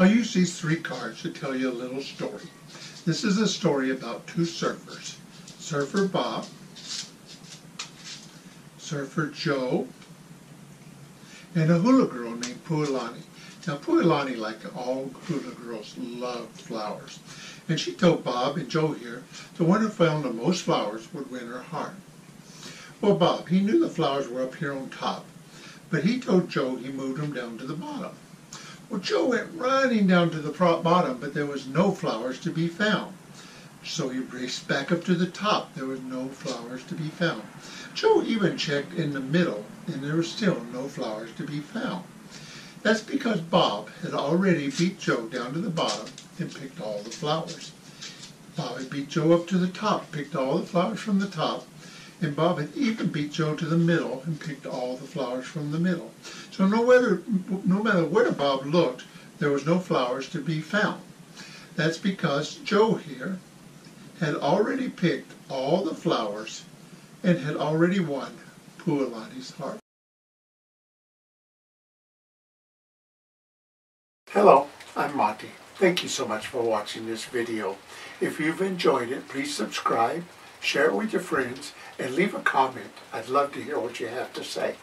I'll use these three cards to tell you a little story. This is a story about two surfers. Surfer Bob, Surfer Joe, and a hula girl named Pualani. Now Pualani, like all hula girls, loved flowers. And she told Bob and Joe here the one who found the most flowers would win her heart. Well, Bob, he knew the flowers were up here on top, but he told Joe he moved them down to the bottom. Well, Joe went running down to the bottom, but there was no flowers to be found. So he raced back up to the top. There was no flowers to be found. Joe even checked in the middle, and there were still no flowers to be found. That's because Bob had already beat Joe down to the bottom and picked all the flowers. Bob had beat Joe up to the top, picked all the flowers from the top, and Bob had even beat Joe to the middle and picked all the flowers from the middle. So no matter, no matter where Bob looked, there was no flowers to be found. That's because Joe here had already picked all the flowers and had already won Pualani's heart. Hello, I'm Monty. Thank you so much for watching this video. If you've enjoyed it, please subscribe, share it with your friends, and leave a comment. I'd love to hear what you have to say.